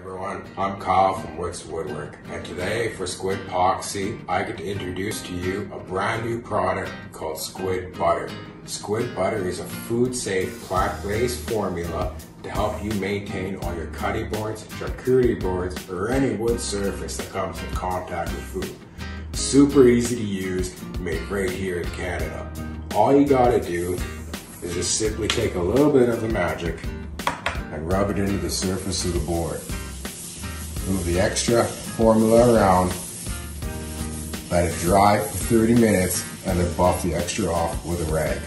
everyone, I'm Kyle from Woods Woodwork, and today for SquidPoxy, I get to introduce to you a brand new product called Squid Butter. Squid Butter is a food-safe, plant-based formula to help you maintain all your cutting boards, charcuterie boards, or any wood surface that comes in contact with food. Super easy to use, made right here in Canada. All you gotta do is just simply take a little bit of the magic and rub it into the surface of the board. Move the extra formula around, let it dry for 30 minutes, and then buff the extra off with a rag.